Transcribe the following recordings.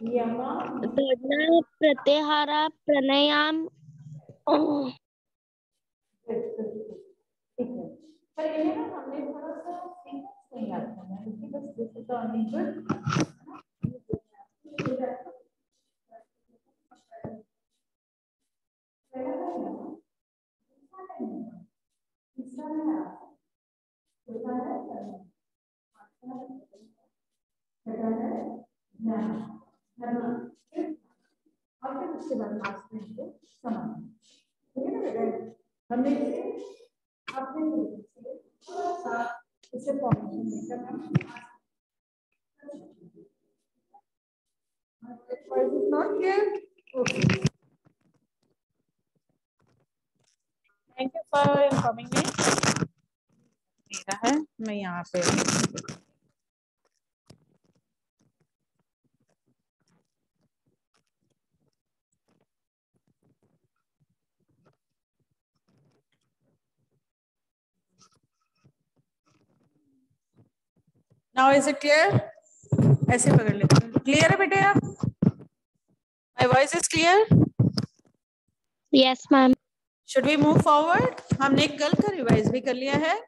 प्रज्ञा प्रत्याहारा प्राणायाम। पर ये ना हमने थोड़ा सा सीखा नहीं आता है क्योंकि बस this is the only good और फिर उसके बाद लास्ट में को समान ठीक है ना बेटा हमने इसे अपने तरीके से थोड़ा सा इसे फॉर्मेशन देकर हम Is it not clear? Okay. Thank you informing me. मेरा है मैं यहाँ पे नाउ इज़ इट क्लियर ऐसे पकड़ लेते हैं। क्लियर है बेटे आप? My voice is clear yes ma'am should we move forward हमने कल का रिवाइज भी कर लिया है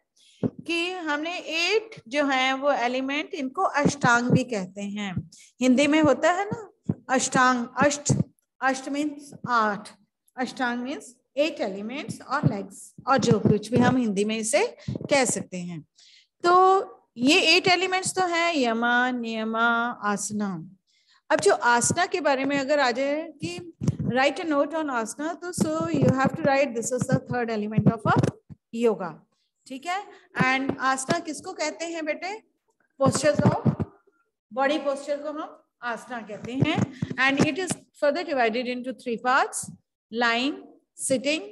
कि हमने एट जो है, वो एलिमेंट इनको अष्टांग भी कहते हैं। हिंदी में होता है ना, अष्टांग, अष्ट अष्ट मीन्स आठ, अष्टांग मीन्स एट एलिमेंट्स और लेग्स और जो कुछ भी हम हिंदी में इसे कह सकते हैं। तो ये एट एलिमेंट्स तो हैं, यमा, नियमा, आसना। अब जो आसना के बारे में अगर आ जाए कि write a note on asana so, you have to write this is the third element of a yoga. ठीक है? एंड आसना किसको कहते हैं बेटे? पोस्टर्स ऑफ़ बॉडी पोस्चर को हम आसना कहते हैं। And it is further divided into three parts lying sitting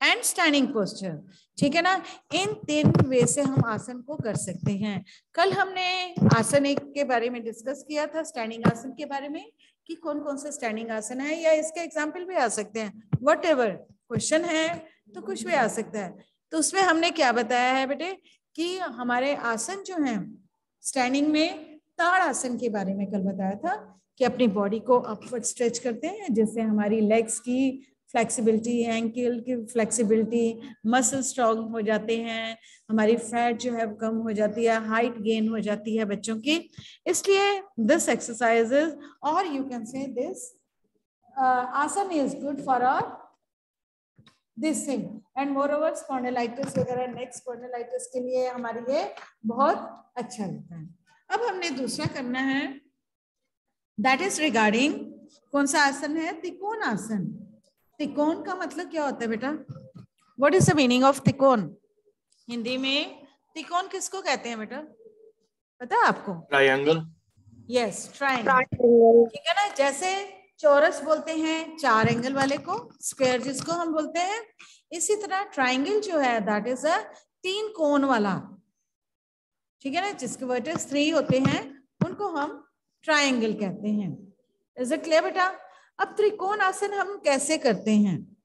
and standing posture ठीक है ना? इन तीन वे से हम आसन को कर सकते हैं। कल हमने आसन एक के बारे में डिस्कस किया था स्टैंडिंग आसन के बारे में, कि कौन कौन से स्टैंडिंग आसन है, या इसके एग्ज़ाम्पल भी आ सकते हैं। वट क्वेश्चन है तो कुछ भी आ सकता है। तो उसमें हमने क्या बताया है बेटे? कि हमारे आसन जो हैं स्टैंडिंग में, ताड़ आसन के बारे में कल बताया था, कि अपनी बॉडी को अपवर्ड स्ट्रेच करते हैं, जिससे हमारी लेग्स की फ्लेक्सिबिलिटी एंकल की फ्लेक्सिबिलिटी मसल स्ट्रॉन्ग हो जाते हैं, हमारी फैट जो है कम हो जाती है हाइट गेन हो जाती है बच्चों की। इसलिए दिस एक्सरसाइजेज और you can say this asan is good for our this thing and moreover spondylitis वगैरह नेक्स्ट स्पॉन्डिलाइटिस के लिए हमारे ये बहुत अच्छा लगता है। अब हमने दूसरा करना है। दैट इज़ रिगार्डिंग कौन सा आसन है? त्रिकोण आसन। त्रिकोण का मतलब क्या होता है बेटा? What is the meaning of trikona Hindi में त्रिकोण किसको कहते हैं बेटा? पता है आपको? ट्रायंगल यस ट्रायंगल ठीक है ना? जैसे चौरस बोलते हैं चार एंगल वाले को स्क्वायर जिसको हम बोलते हैं इसी तरह ट्राइंगल जो है दैट इज़ अ तीन कोण वाला। ठीक है ना? जिसके वर्टेक्स थ्री होते हैं उनको हम ट्राइंगल कहते हैं। इज़ इट क्लियर बेटा? अब त्रिकोण आसन हम कैसे करते हैं?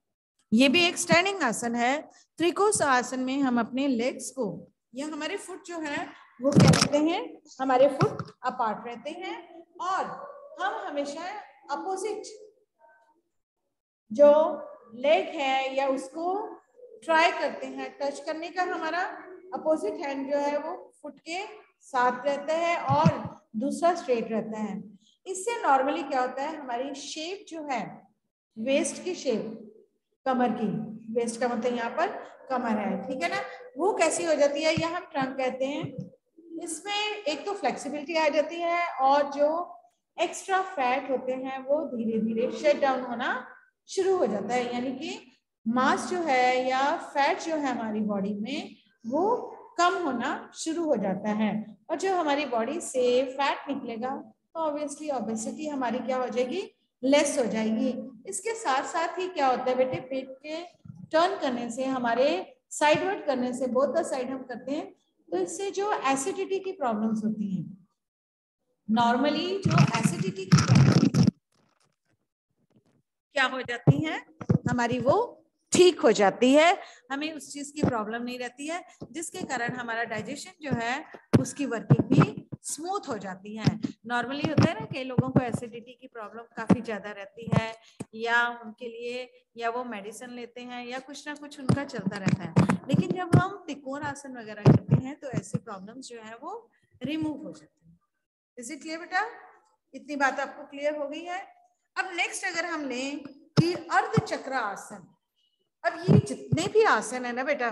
ये भी एक स्टैंडिंग आसन है। त्रिकोण आसन में हम अपने लेग्स को, या हमारे फुट जो है, वो क्या रहते हैं, हमारे फुट अपार्ट रहते हैं, और हम हमेशा अपोजिट जो लेग है, या उसको ट्राई करते हैं। टच करने का हमारा अपोजिट हैंड जो है, वो फुट के साथ रहता है, और दूसरा स्ट्रेट रहता है। इससे नॉर्मली क्या होता है? हमारी शेप जो है वेस्ट की शेप कमर की वेस्ट का मतलब यहाँ पर कमर है, ठीक है ना? वो कैसी हो जाती है? यह हम ट्रंक कहते हैं, इसमें एक तो फ्लेक्सिबिलिटी आ जाती है और जो एक्स्ट्रा फैट होते हैं, वो धीरे धीरे शेट डाउन होना शुरू हो जाता है। यानी कि मास जो है या फैट जो है हमारी बॉडी में, वो कम होना शुरू हो जाता है। और जो हमारी बॉडी से फैट निकलेगा तो ऑब्वियसली ऑब्वियसली हमारी क्या हो जाएगी? लेस हो जाएगी। इसके साथ साथ ही क्या होता है बेटे? पेट के टर्न करने से, हमारे साइडवर्ड करने से बहुत साइड हम करते हैं तो इससे जो एसिडिटी की प्रॉब्लम्स होती हैं। नॉर्मली जो एसिडिटी की प्रॉब्लम क्या हो जाती है? हमारी वो ठीक हो जाती है। हमें उस चीज़ की प्रॉब्लम नहीं रहती है, जिसके कारण हमारा डाइजेशन जो है, उसकी वर्किंग भी स्मूथ हो जाती है। नॉर्मली होता है ना कई लोगों को एसिडिटी की प्रॉब्लम काफ़ी ज़्यादा रहती है, या उनके लिए, या वो मेडिसिन लेते हैं, या कुछ ना कुछ उनका चलता रहता है। लेकिन जब हम त्रिकोण आसन वगैरह करते हैं तो ऐसी प्रॉब्लम्स जो है, वो रिमूव हो जाती है। इज़ इट क्लियर बेटा? इतनी बात आपको क्लियर हो गई है? अब नेक्स्ट अगर हम लें कि अर्ध चक्र आसन अब ये जितने भी आसन है ना बेटा,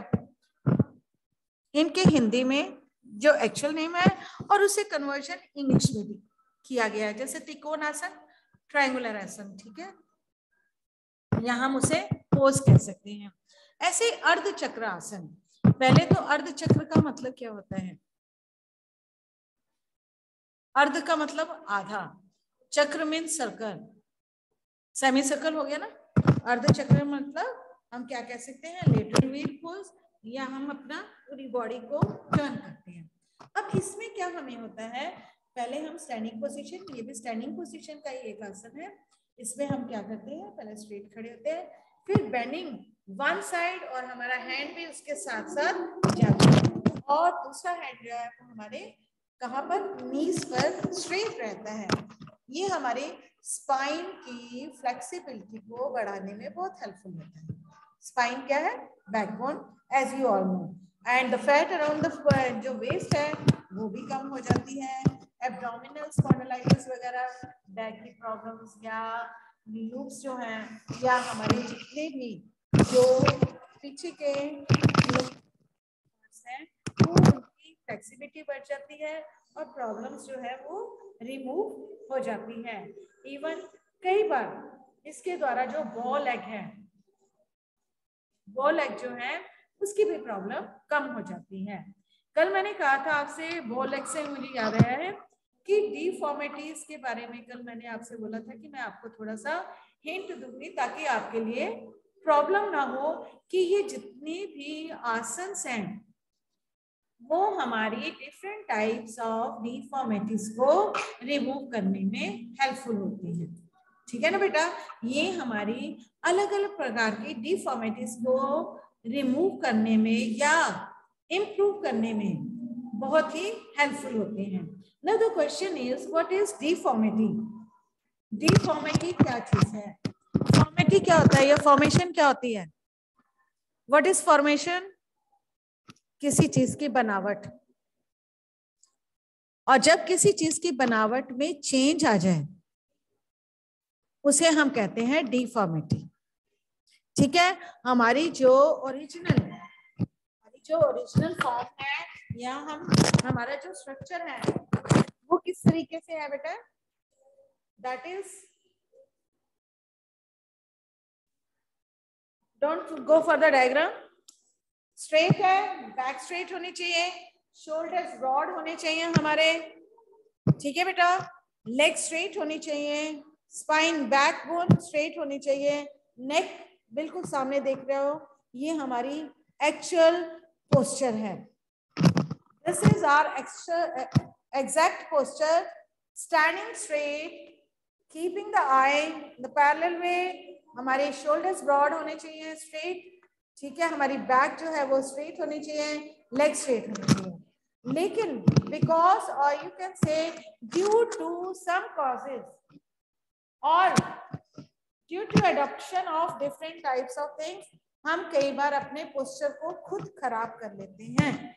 इनके हिंदी में जो एक्चुअल नेम है, और उसे कन्वर्जन इंग्लिश में भी किया गया है। जैसे त्रिकोण आसन ट्रायंगुलर आसन ठीक है? यहाँ हम उसे पोज कह सकते हैं। ऐसे अर्ध चक्र आसन पहले तो अर्ध चक्र का मतलब क्या होता है? अर्ध का मतलब आधा। चक्र मीन सर्कल सेमी सर्कल हो गया ना? अर्ध चक्र मतलब हम क्या कह सकते हैं? लेटरल व्हील पोज या हम अपना पूरी बॉडी को टर्न करते हैं। अब इसमें क्या हमें होता है? पहले हम स्टैंडिंग पोजीशन ये भी स्टैंडिंग पोजीशन का ही एक आसन है। इसमें हम क्या करते हैं? पहले स्ट्रेट खड़े होते हैं, फिर बेंडिंग वन साइड और हमारा हैंड भी उसके साथ साथ जाता है। और दूसरा हैंड जो है वो हमारे कहाँ पर? नीज पर स्ट्रेट रहता है। ये हमारे स्पाइन की फ्लेक्सिबिलिटी को बढ़ाने में बहुत हेल्पफुल होता है। स्पाइन क्या है? Backbone as you all know and the fat around the जो वेस्ट है, वो भी कम हो जाती है. एब्डोमिनल स्पॉन्डिलाइटिस वगैरह बैक की प्रॉब्लम्स या लूप्स जो हैं, या हमारे जितने भी जो पीछे के हैं, वो उनकी फ्लेक्सिबिलिटी बढ़ जाती है और प्रॉब्लम्स जो है, वो रिमूव हो जाती है. इवन कई बार इसके द्वारा जो बॉल एग है वो लेग जो है, उसकी भी प्रॉब्लम कम हो जाती है। कल मैंने कहा था आपसे, वो लेग से मुझे याद आया है कि डिफॉर्मेटीज के बारे में कल मैंने आपसे बोला था कि मैं आपको थोड़ा सा हिंट दूँगी ताकि आपके लिए प्रॉब्लम ना हो कि ये जितनी भी आसन हैं, वो हमारी डिफरेंट टाइप्स ऑफ़ डिफॉर्मेटीज को रिमूव करने में हेल्पफुल होती है। ठीक है ना बेटा? ये हमारी अलग अलग प्रकार की डिफॉर्मेटिस को रिमूव करने में या इम्प्रूव करने में बहुत ही हेल्पफुल होते हैं। ना the question is what is deformity deformity क्या चीज़ है? फॉर्मेटी क्या होता है? या फॉर्मेशन क्या होती है? व्हाट इज़ फॉर्मेशन किसी चीज़ की बनावट। और जब किसी चीज़ की बनावट में चेंज आ जाए उसे हम कहते हैं डिफॉर्मिटी ठीक है? हमारी जो ओरिजिनल हमारी जो ओरिजिनल फॉर्म है, या हम, हमारा जो स्ट्रक्चर है, वो किस तरीके से है बेटा? That is don't go for the diagram straight है बैक स्ट्रेट होनी चाहिए. शोल्डर्स ब्रॉड होने चाहिए हमारे. ठीक है बेटा? लेग स्ट्रेट होनी चाहिए. स्पाइन बैक बोन स्ट्रेट होनी चाहिए। नेक बिल्कुल सामने देख रहे हो। ये हमारी एक्चुअल पोस्चर है। This is our exact posture standing straight keeping the eye the parallel way हमारे शोल्डर्स ब्रॉड होने चाहिए स्ट्रेट ठीक है, हमारी बैक जो है वो स्ट्रेट होनी चाहिए लेग स्ट्रेट होनी चाहिए। लेकिन बिकॉज़ और you can say due to some causes और due to adoption of different types of things हम कई बार अपने पोस्टर को खुद खराब कर लेते हैं।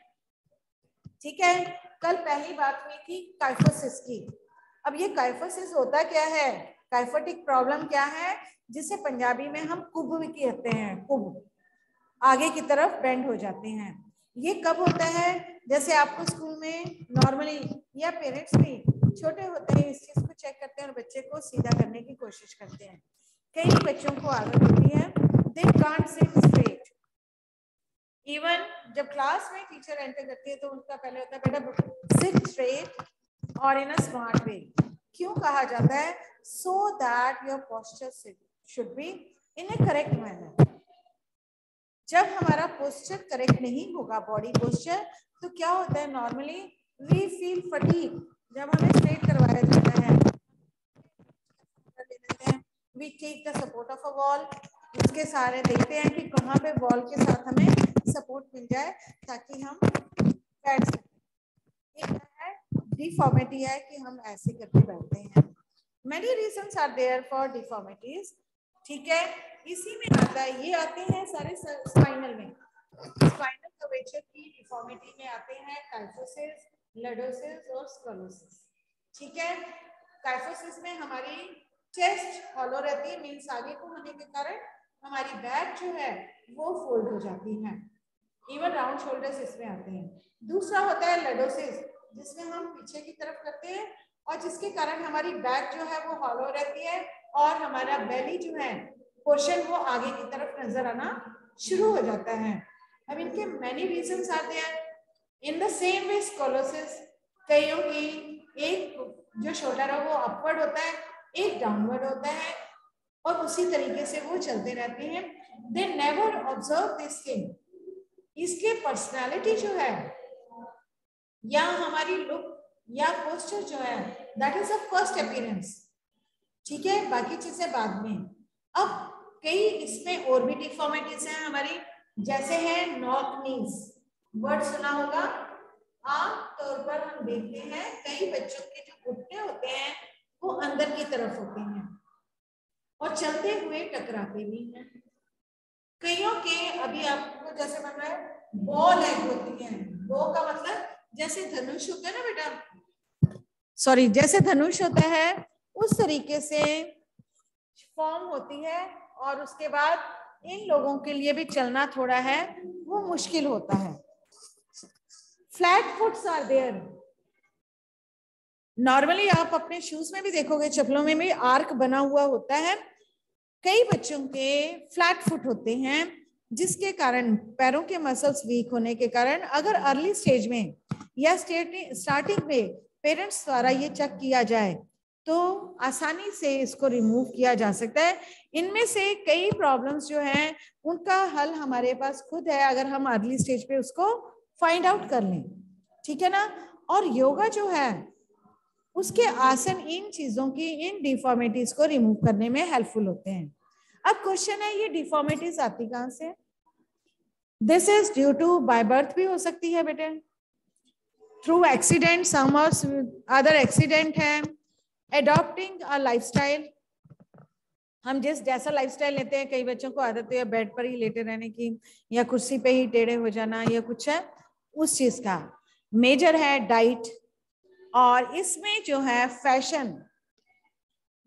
ठीक है? कल पहली बात हुई थी काइफोसिस की। अब ये काइफोसिस होता क्या है? काइफोटिक प्रॉब्लम क्या है? जिसे पंजाबी में हम कुभ कहते हैं, कुभ। आगे की तरफ़ बेंड हो जाते हैं। ये कब होता है? जैसे आपको स्कूल में नॉर्मली या पेरेंट्स भी छोटे होते हैं इस चीज़ को चेक करते हैं और बच्चे को सीधा करने की कोशिश करते हैं। कई बच्चों को आदत होती है। They can't sit straight even जब क्लास में टीचर एंटर करती है तो उनका पहले होता है, बेटा सिट स्ट्रेट और इन अ स्मार्ट वे क्यों कहा जाता है? So that your posture should be in a correct manner जब हमारा पोस्चर करेक्ट नहीं होगा बॉडी पोस्चर तो क्या होता है? नॉर्मली वी फील फटीक जब हमें स्ट्रेट करवाया जाता है। We take the support of a wall उसके सारे देखते हैं कि कहाँ पे वॉल के साथ हमें सपोर्ट मिल जाए ताकि हम बैठ सकें। है डिफॉर्मिटी है कि हम ऐसे करके बैठते हैं। Many reason are there for deformities ठीक है? इसी में आता है, ये आते हैं सारे स्पाइनल में। स्पाइनल कर्वेचर की डिफॉर्मिटी में आते हैं काइफोसिस लेडोसिस और स्कलोसिस ठीक है? काइफोसिस में हमारी चेस्ट हॉलो रहती है मीन्स आगे को होने के कारण हमारी बैक जो है वो फोल्ड हो जाती है। इवन राउंड शोल्डर्स इसमें आते हैं। दूसरा होता है लेडोसिस जिसमें हम पीछे की तरफ़ करते हैं और जिसके कारण हमारी बैक जो है वो हॉलो रहती है और हमारा बेली जो है पोर्शन वो आगे की तरफ़ नज़र आना शुरू हो जाता है। अब इनके मैनी रीजंस आते हैं। In the same way scoliosis कईयों की एक जो शोल्डर है वो अपवर्ड होता है एक डाउनवर्ड होता है और उसी तरीके से वो चलते रहते हैं। They never observe this thing इसके पर्सनालिटी जो है, या हमारी लुक या पोस्टर जो है that is a first appearance ठीक है, बाकी चीज़ें बाद में। अब कई इसमें और भी डिफॉर्मेटीज हैं हमारी, जैसे है नॉक नीज वर्ड सुना होगा? आम तौर पर हम देखते हैं, कई बच्चों के जो घुटने होते हैं वो अंदर की तरफ़ होते हैं और चलते हुए टकराते भी हैं। कईयों के अभी आपको जैसे बन रहा है बॉल एग होती है। बो का मतलब जैसे धनुष होता है ना बेटा? सॉरी जैसे धनुष होता है, उस तरीके से फॉर्म होती है और उसके बाद इन लोगों के लिए भी चलना थोड़ा है, वो मुश्किल होता है। Flat foots are there normally आप अपने शूज़ में भी देखोगे, चप्पलों में भी आर्क बना हुआ होता है। कई बच्चों के फ्लैट फुट होते हैं, जिसके कारण पैरों के मसल्स वीक होने के कारण अगर अर्ली स्टेज में या स्टार्टिंग में पेरेंट्स द्वारा ये चेक किया जाए तो आसानी से इसको रिमूव किया जा सकता है। इनमें से कई प्रॉब्लम्स जो हैं, उनका हल हमारे पास खुद है, अगर हम अर्ली स्टेज पे उसको फाइंड आउट कर लें। ठीक है ना? और योगा जो है उसके आसन इन चीज़ों की, इन डिफॉर्मिटीज को रिमूव करने में हेल्पफुल होते हैं। अब क्वेश्चन है, ये डिफॉर्मिटीज आती कहाँ से this is due to by birth भी हो सकती है बेटे। Through accident some other accident है। एडॉप्टिंग अ लाइफस्टाइल हम जिस जैसा लाइफस्टाइल लेते हैं, कई बच्चों को आदत है बेड पर ही लेटे रहने की, या कुर्सी पे ही टेढ़े हो जाना, या कुछ है, उस चीज़ का। मेजर है डाइट और इसमें जो है फ़ैशन,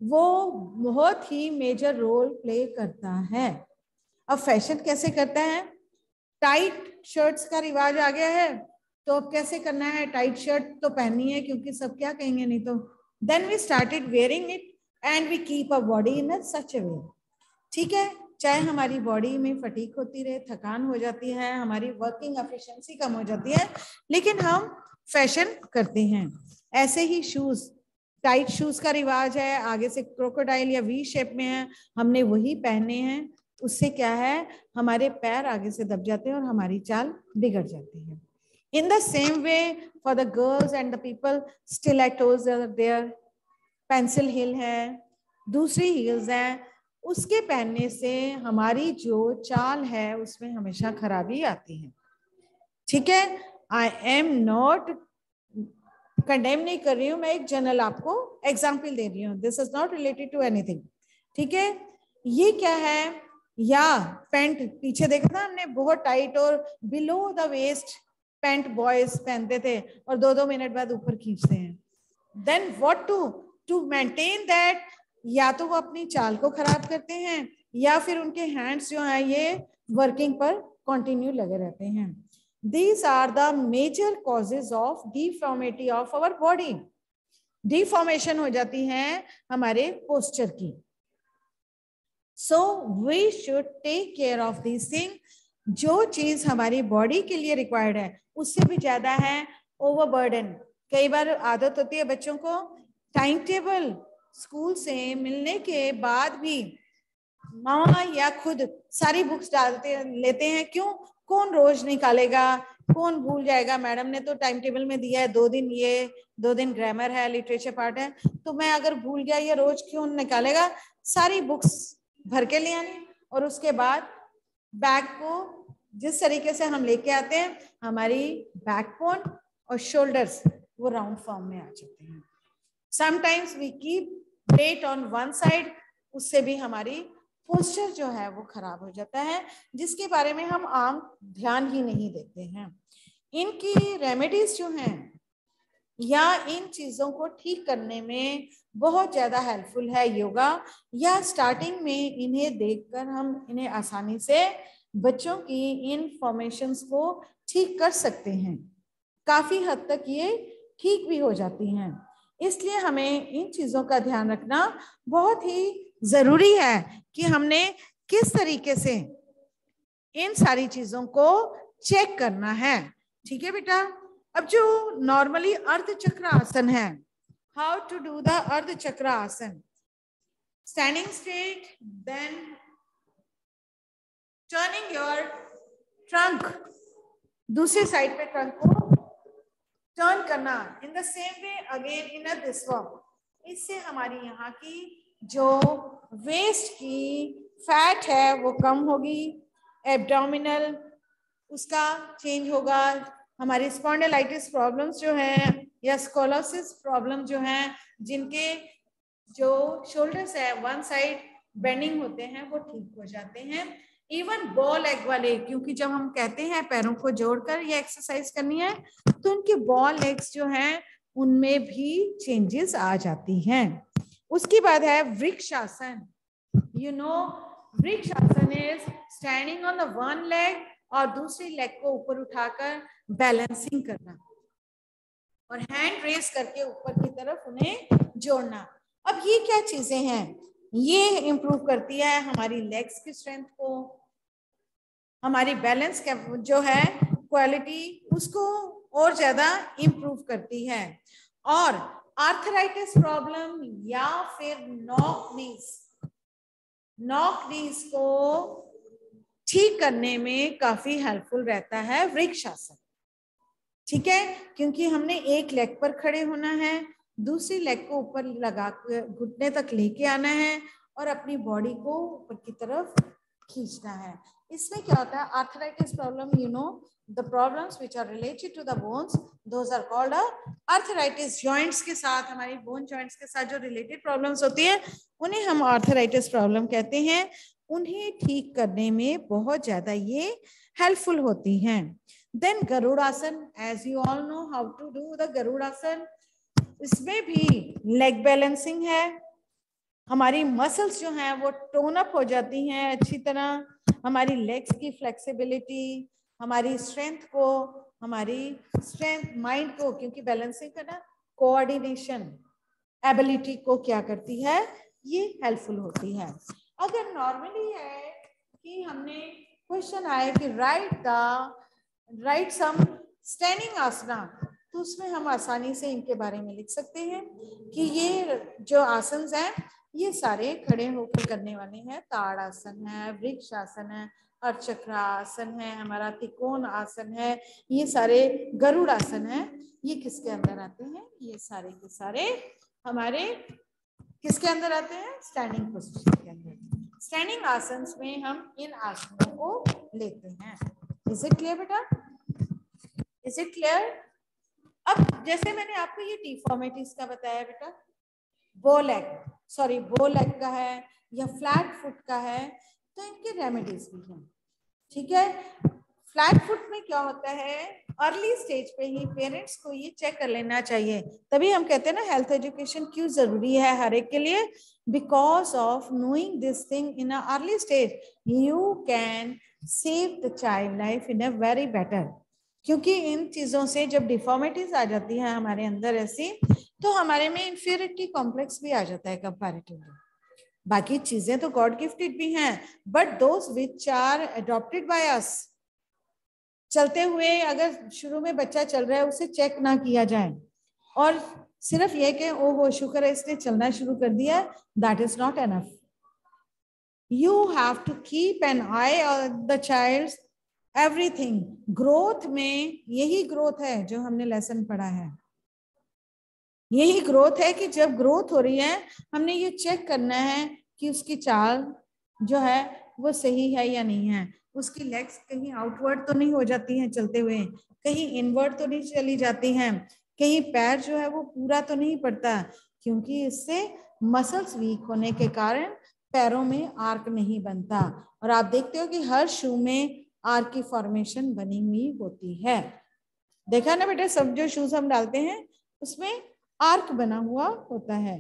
वो बहुत ही मेजर रोल प्ले करता है। अब फ़ैशन कैसे करता है? टाइट शर्ट्स का रिवाज आ गया है तो अब कैसे करना है? टाइट शर्ट तो पहननी है, क्योंकि सब क्या कहेंगे, नहीं तो। Then we started wearing it and we keep a body in such a way ठीक है? चाहे हमारी बॉडी में फटीक होती रहे, थकान हो जाती है, हमारी वर्किंग एफिशिएंसी कम हो जाती है, लेकिन हम फ़ैशन करते हैं। ऐसे ही शूज़ टाइट शूज़ का रिवाज है, आगे से क्रोकोडाइल या वी शेप में है, हमने वही पहने हैं, उससे क्या है, हमारे पैर आगे से दब जाते हैं और हमारी चाल बिगड़ जाती है। In the same way for the girls and the people still their pencil heel है, दूसरी हील्स हैं उसके पहनने से हमारी जो चाल है उसमें हमेशा खराबी आती है। ठीक है? आई एम नॉट कंडेम नहीं कर रही हूँ, मैं एक जनरल आपको एग्ज़ाम्पल दे रही हूँ। This is not related to anything ठीक है? ये क्या है? या पैंट पीछे देखा था हमने? बहुत टाइट और below the waist pant boys पहनते थे और दो दो मिनट बाद ऊपर खींचते हैं। Then what to to maintain that या तो वो अपनी चाल को खराब करते हैं, या फिर उनके हैंड्स जो है, ये वर्किंग पर कंटिन्यू लगे रहते हैं। These are the major causes of deformity of our body deformation हो जाती है हमारे पोस्चर की। So we should take care of this thing जो चीज़ हमारी बॉडी के लिए रिक्वायर्ड है, उससे भी ज़्यादा है ओवरबर्डन कई बार आदत होती है बच्चों को टाइम टेबल स्कूल से मिलने के बाद भी मामा या खुद सारी बुक्स डालते, लेते हैं, क्यों? कौन रोज निकालेगा? कौन भूल जाएगा? मैडम ने तो टाइम टेबल में दिया है, दो दिन ये, दो दिन ग्रामर है, लिटरेचर पार्ट है तो मैं अगर भूल गया ये रोज क्यों निकालेगा? सारी बुक्स भर के ले आनी, और उसके बाद बैग को जिस तरीके से हम लेके आते हैं, हमारी बैकबोन और शोल्डर्स वो राउंड फॉर्म में आ जाते हैं। Sometimes we keep weight on one side उससे भी हमारी पोस्चर जो है वो खराब हो जाता है, जिसके बारे में हम आम ध्यान ही नहीं देते हैं। इनकी रेमेडीज जो हैं, या इन चीज़ों को ठीक करने में बहुत ज़्यादा हेल्पफुल है योगा, या स्टार्टिंग में इन्हें देखकर हम इन्हें आसानी से बच्चों की इन फॉर्मेशंस को ठीक कर सकते हैं। काफ़ी हद तक ये ठीक भी हो जाती हैं। इसलिए हमें इन चीज़ों का ध्यान रखना बहुत ही ज़रूरी है कि हमने किस तरीके से इन सारी चीज़ों को चेक करना है। ठीक है बेटा? अब जो नॉर्मली अर्ध चक्र आसन है how to do the ardh chakra asan standing straight then turning your trunk दूसरे साइड पे ट्रंक को टर्न करना in the same way again in a this इससे हमारी यहाँ की जो वेस्ट की फैट है, वो कम होगी एब्डोमिनल उसका चेंज होगा, हमारी स्पॉन्डिलाइटिस प्रॉब्लम्स जो है, या स्कोलोसिस प्रॉब्लम जो है, जिनके जो शोल्डर्स है वन साइड बेंडिंग होते हैं, वो ठीक हो जाते हैं। इवन बॉल एग वाले, क्योंकि जब हम कहते हैं पैरों को जोड़कर ये एक्सरसाइज करनी है तो उनके बॉल एग्स जो हैं, उनमें भी चेंजेस आ जाती हैं। उसके बाद है vrikshasana. You know vrikshasana is standing on the one leg और दूसरी लेग को ऊपर उठाकर बैलेंसिंग करना और हैंड रेस करके ऊपर की तरफ़ उन्हें जोड़ना। अब ये क्या चीज़ें हैं? ये इंप्रूव करती है हमारी लेग्स की स्ट्रेंथ को, हमारी बैलेंस जो है क्वालिटी उसको और ज़्यादा इम्प्रूव करती है। और आर्थराइटिस प्रॉब्लम या फिर नॉक नीस नॉक नीस को ठीक करने में काफ़ी हेल्पफुल रहता है वृक्षासन। ठीक है? क्योंकि हमने एक लेग पर खड़े होना है दूसरी लेग को ऊपर लगा घुटने तक लेके आना है और अपनी बॉडी को ऊपर की तरफ़ खींचना है। इसमें क्या होता है? Arthritis problem you know the problems which are related to the bones those are called arthritis joints के साथ, हमारी बोन जॉइंट्स के साथ जो रिलेटेड प्रॉब्लम्स होती है, उन्हें हम आर्थराइटिस प्रॉब्लम कहते हैं। उन्हें ठीक करने में बहुत ज़्यादा ये हेल्पफुल होती हैं। Then garudasana as you all know how to do the garudasana इसमें भी लेग बैलेंसिंग है। हमारी मसल्स जो हैं, वो टोन अप हो जाती हैं अच्छी तरह। हमारी लेग्स की फ्लेक्सिबिलिटी हमारी स्ट्रेंथ को, हमारी स्ट्रेंथ माइंड को, क्योंकि बैलेंसिंग करना कोऑर्डिनेशन एबिलिटी को क्या करती है? ये हेल्पफुल होती है। अगर नॉर्मली है कि हमने क्वेश्चन आए कि write the write some standing asana तो उसमें हम आसानी से इनके बारे में लिख सकते हैं कि ये जो आसन हैं, ये सारे खड़े होकर करने वाले हैं। ताड़ आसन है, वृक्ष आसन है आसन है, हमारा तिकोन आसन है, ये सारे गरुड़ आसन है। ये किसके अंदर आते हैं? ये सारे के सारे हमारे किसके अंदर आते हैं? स्टैंडिंग पोजिशन के अंदर। स्टैंडिंग आसन में हम इन आसनों को लेते हैं। इज़ इट क्लियर बेटा? इज़ इट क्लियर अब जैसे मैंने आपको ये डिफॉर्मिटीज का बताया बेटा बो लेग सॉरी बो लेग का है या फ्लैट फुट का है तो इनके रेमेडीज भी हैं। ठीक है? फ्लैट फुट में क्या होता है? अर्ली स्टेज पे ही पेरेंट्स को ये चेक कर लेना चाहिए। तभी हम कहते हैं ना हेल्थ एजुकेशन क्यों ज़रूरी है हर एक के लिए? Because of knowing this thing in early stage you can save the child life in a very better क्योंकि इन चीज़ों से जब डिफॉर्मिटीज आ जाती है हमारे अंदर ऐसी तो हमारे में इंफेरिटी कॉम्प्लेक्स भी आ जाता है कंपेरेटिवली बाकी चीज़ें तो गॉड गिफ्टेड भी हैं but those which are adopted by us चलते हुए अगर शुरू में बच्चा चल रहा है, उसे चेक ना किया जाए। और सिर्फ़ ये कि ओ हो शुक्र है, इसने चलना शुरू कर दिया that is not enough you have to keep an eye the child everything growth में यही ग्रोथ है जो हमने लेसन पढ़ा है। यही ग्रोथ है कि जब ग्रोथ हो रही है, हमने ये चेक करना है कि उसकी चाल जो है वो सही है या नहीं है। उसकी लेग्स कहीं आउटवर्ड तो नहीं हो जाती हैं चलते हुए, कहीं इनवर्ड तो नहीं चली जाती हैं, कहीं पैर जो है वो पूरा तो नहीं पड़ता, क्योंकि इससे मसल्स वीक होने के कारण पैरों में आर्क नहीं बनता। और आप देखते हो कि हर शू में आर्क की फॉर्मेशन बनी हुई होती है। देखा ना बेटा, सब जो शूज़ हम डालते हैं, उसमें आर्क बना हुआ होता है।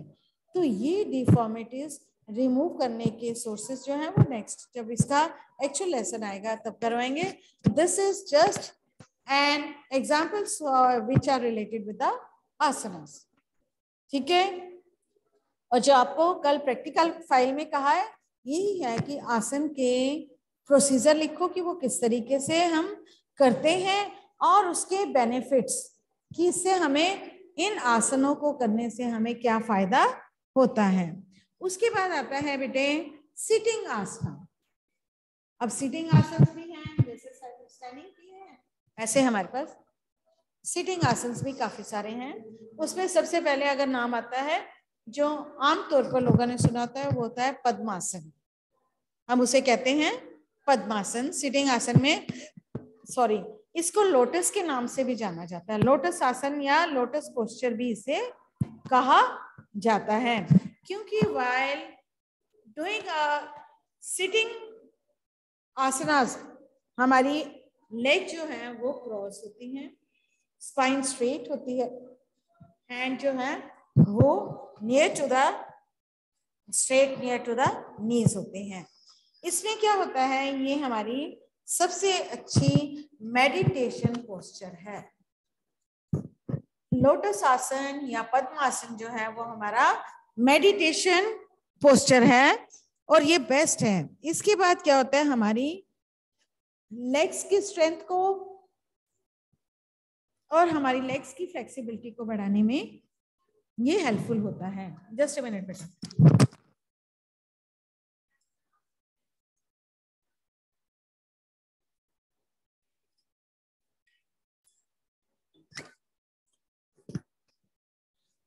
तो ये डिफॉर्मिटीज रिमूव करने के सोर्सेस जो है वो नेक्स्ट जब इसका एक्चुअल लेसन आएगा, तब करवाएँगे। This is just an examples which are related with the asanas ठीक है? और जो आपको कल प्रैक्टिकल फ़ाइल में कहा है, यही है कि आसन के प्रोसीजर लिखो कि वो किस तरीके से हम करते हैं और उसके बेनिफिट्स कि इससे हमें इन आसनों को करने से हमें क्या फ़ायदा होता है। उसके बाद आता है बेटे सिटिंग आसन अब सिटिंग आसन भी हैं, जैसे स्टैंडिंग की है। ऐसे हमारे पास सिटिंग आसन भी काफ़ी सारे हैं। उसमें सबसे पहले अगर नाम आता है, जो आमतौर पर लोगों ने सुना होता है, वो होता है पद्मासन। हम उसे कहते हैं पद्मासन, सिटिंग आसन में सॉरी इसको लोटस के नाम से भी जाना जाता है। लोटस आसन या लोटस पोस्चर भी इसे कहा जाता है। क्योंकि वाइल डूइंग सिटिंग आसनास हमारी लेग जो है, वो क्रॉस होती है स्पाइन स्ट्रेट होती है हैंड जो है, वो near to the straight near to the knees होते हैं। इसमें क्या होता है? ये हमारी सबसे अच्छी मेडिटेशन पोस्चर है। लोटस आसन या पद्मासन जो है, वो हमारा मेडिटेशन पोस्टर है और ये बेस्ट है। इसके बाद क्या होता है? हमारी लेग्स की स्ट्रेंथ को और हमारी लेग्स की फ्लेक्सिबिलिटी को बढ़ाने में ये हेल्पफुल होता है। जस्ट ए मिनट बेटा।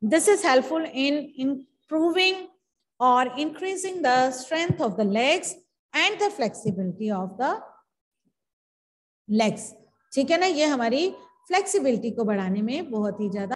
This is helpful in improving or increasing the strength of the legs and the flexibility of the legs. ठीक है ना ये हमारी फ्लेक्सिबिलिटी को बढ़ाने में बहुत ही ज़्यादा